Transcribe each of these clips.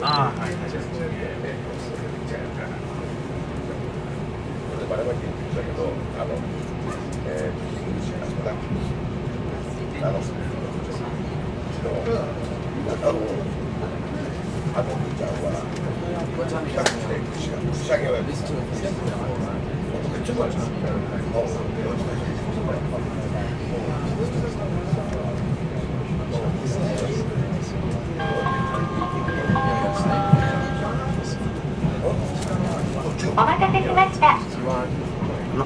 ああはいバラバラ言ってたけど、あの、えー、あ。の、あの、あの、ちゃんは、企画して、仕上げをやってた。ちょっと待って。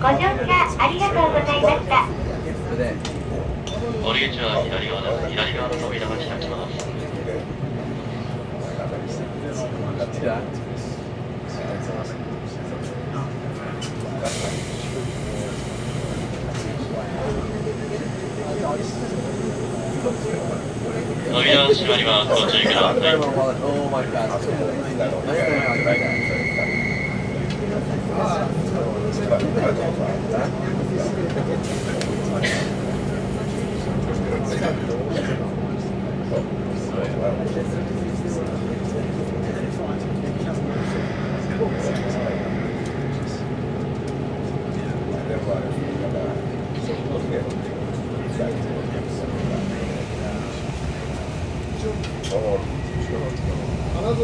ご乗車ありがとうございました降り口は左側です。左側の扉が開きます。扉が閉まります。ご注意ください。そう、花の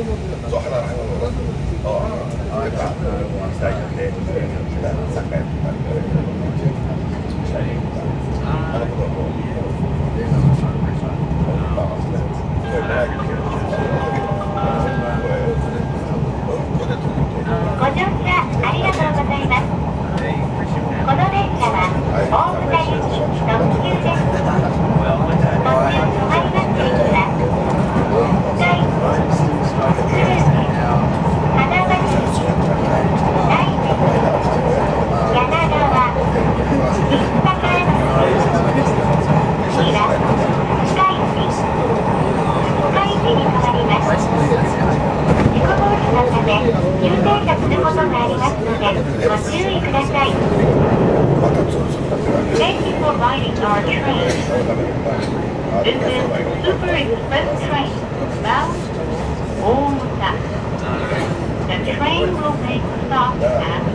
ださい Thank you for riding our train. This is Super Express train bound Omuta. The train will make stop at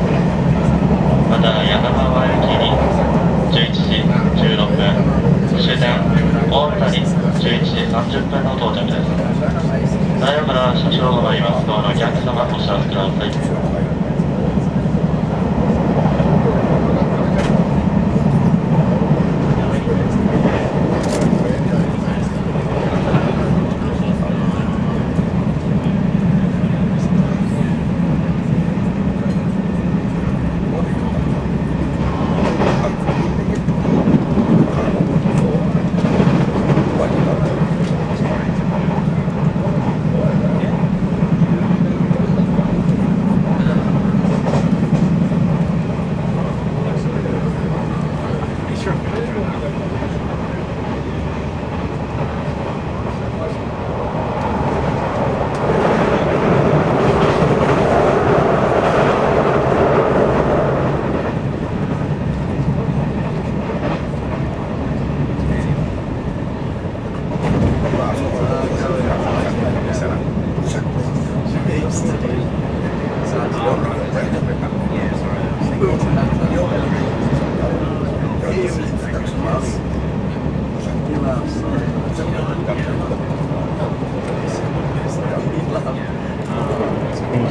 ま。た柳川駅に11時16分、終点、大牟田に11時30分の到着です。内容から車掌が参ります。どうぞお客様お知らせください。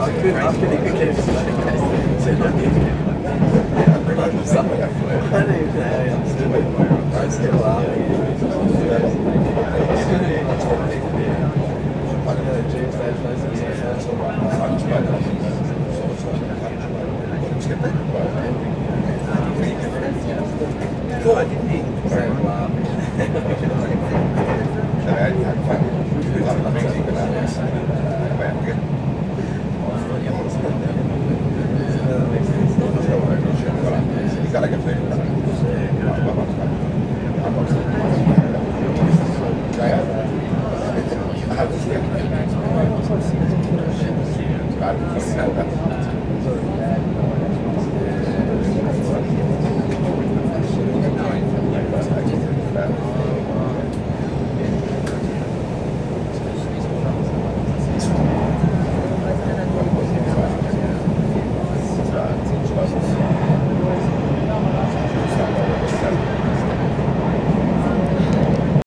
i'm Something. I don't even know. I'm still laughing.